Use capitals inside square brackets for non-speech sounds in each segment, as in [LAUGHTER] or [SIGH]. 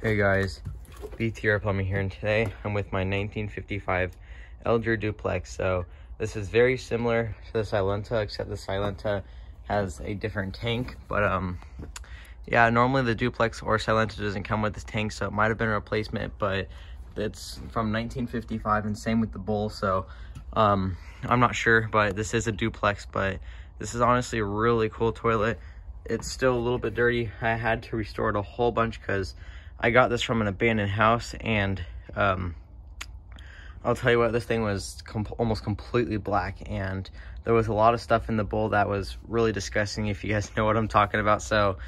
Hey guys, BTR Plumbing here, and today I'm with my 1955 Eljer Duplex. So this is very similar to the Silenta, except the Silenta has a different tank. But um, yeah, normally the Duplex or Silenta doesn't come with this tank, so it might have been a replacement, but it's from 1955, and same with the Bull. So um, I'm not sure, but this is a Duplex, but this is honestly a really cool toilet. It's still a little bit dirty. I had to restore it a whole bunch because I got this from an abandoned house and um, I'll tell you what, this thing was com almost completely black and there was a lot of stuff in the bowl that was really disgusting if you guys [LAUGHS] know what I'm talking about. So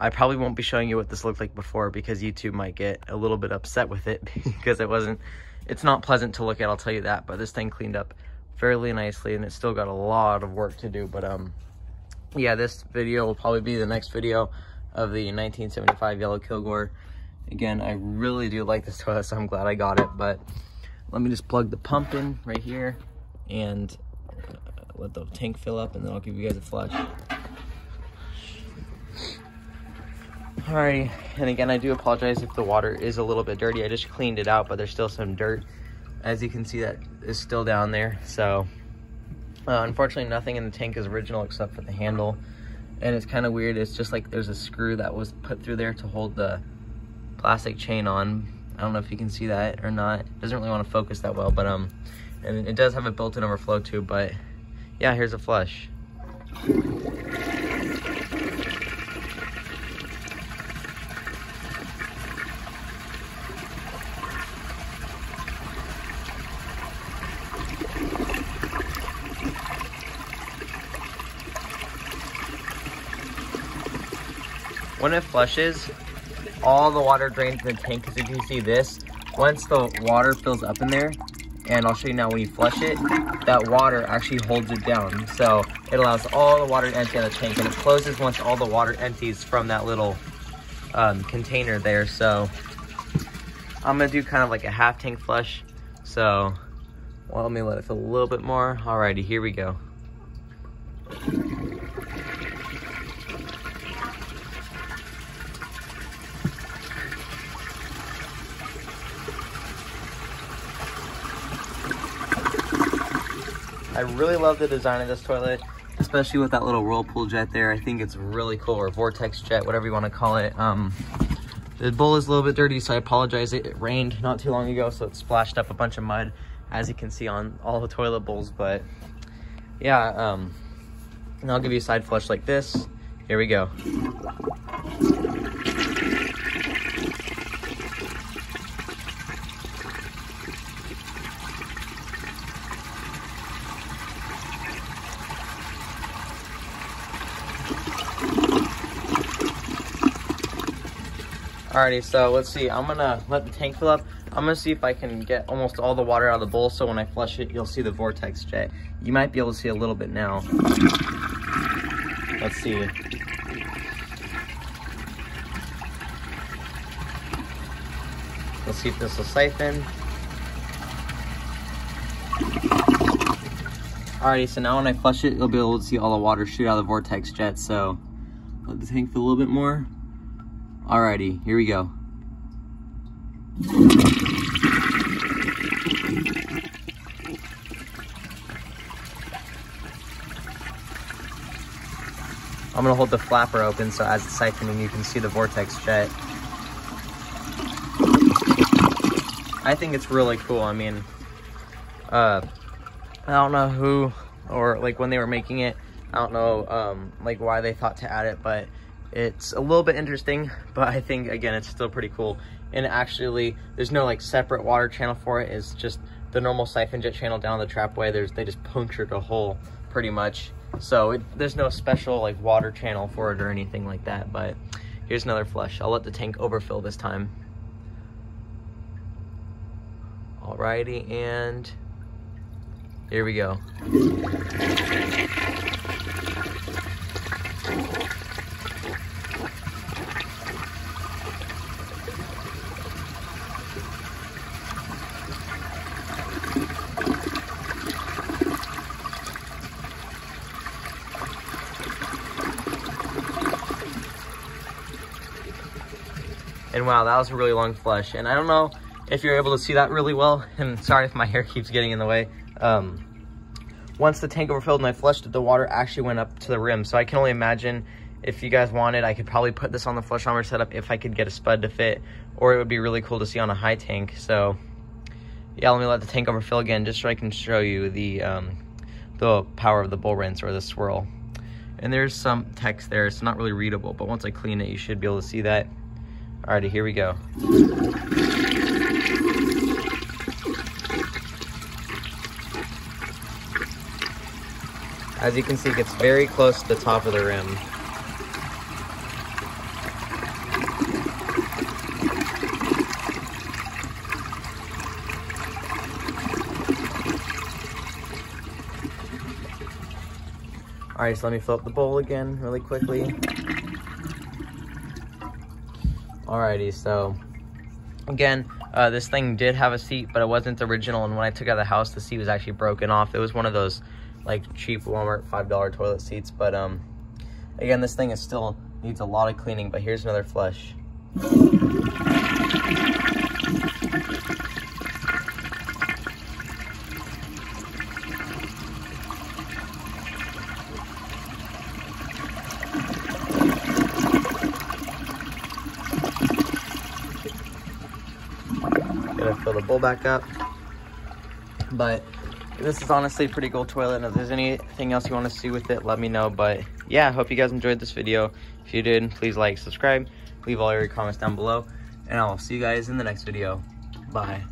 I probably won't be showing you what this looked like before because YouTube might get a little bit upset with it [LAUGHS] because it wasn't, it's not pleasant to look at, I'll tell you that. But this thing cleaned up fairly nicely and it's still got a lot of work to do. But um, yeah, this video will probably be the next video of the 1975 Yellow Kilgore. Again, I really do like this toilet, so I'm glad I got it. But let me just plug the pump in right here and uh, let the tank fill up, and then I'll give you guys a flush. Alrighty, and again, I do apologize if the water is a little bit dirty. I just cleaned it out, but there's still some dirt. As you can see, that is still down there. So, uh, unfortunately, nothing in the tank is original except for the handle. And it's kind of weird. It's just like there's a screw that was put through there to hold the plastic chain on. I don't know if you can see that or not. It doesn't really want to focus that well, but um, and it does have a built-in overflow tube, but yeah, here's a flush. When it flushes, all the water drains in the tank because if you see this, once the water fills up in there, and I'll show you now when you flush it, that water actually holds it down. So it allows all the water to empty in the tank and it closes once all the water empties from that little um, container there. So I'm gonna do kind of like a half tank flush. So well, let me let it fill a little bit more. Alrighty, here we go. I really love the design of this toilet, especially with that little whirlpool jet there. I think it's really cool, or vortex jet, whatever you want to call it. Um, the bowl is a little bit dirty, so I apologize. It, it rained not too long ago, so it splashed up a bunch of mud, as you can see on all the toilet bowls. But yeah, um, and I'll give you a side flush like this. Here we go. Alrighty, so let's see. I'm gonna let the tank fill up. I'm gonna see if I can get almost all the water out of the bowl so when I flush it, you'll see the vortex jet. You might be able to see a little bit now. Let's see. Let's see if this will siphon. Alrighty, so now when I flush it, you'll be able to see all the water shoot out of the vortex jet. So let the tank fill a little bit more. Alrighty, here we go. I'm gonna hold the flapper open so as it's siphoning you can see the vortex jet. I think it's really cool. I mean, uh, I don't know who or like when they were making it, I don't know um, like why they thought to add it, but it's a little bit interesting, [LAUGHS] but I think, again, it's still pretty cool. And actually, there's no like separate water channel for it. It's just the normal siphon jet channel down the trapway. There's They just punctured a hole pretty much. So it, there's no special like water channel for it or anything like that. But here's another flush. I'll let the tank overfill this time. Alrighty, and here we go. And wow, that was a really long flush. And I don't know if you're able to see that really well. And sorry if my [LAUGHS] hair keeps getting in the way. Um, once the tank overfilled and I flushed it, the water actually went up to the rim. So I can only imagine if you guys wanted, I could probably put this on the flush flushometer setup if I could get a spud to fit, or it would be really cool to see on a high tank. So yeah, let me let the tank overfill again just so I can show you the, um, the power of the bull rinse or the swirl. And there's some text there. It's not really readable, but once I clean it, you should be able to see that. Alrighty, here we go. As you can see, it gets very close to the top of the rim. All right, so let me fill up the bowl again really quickly. Alrighty, so again, uh, this thing did have a seat, but it wasn't original. And when I took out of the house, the seat was actually broken off. It was one of those like cheap Walmart $5 toilet seats. But um, again, this thing is still needs a lot of cleaning, but here's another flush. Gonna fill the bowl back up. But this is honestly a pretty cool toilet. And if there's anything else you want to see with it, let me know. But yeah, I hope you guys enjoyed this video. If you did, please like, subscribe, leave all your comments down below. And I'll see you guys in the next video. Bye.